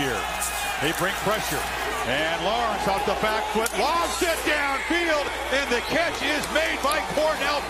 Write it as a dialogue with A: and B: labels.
A: year. They bring pressure. And Lawrence off the back foot, lobs it downfield, and the catch is made by Cornell.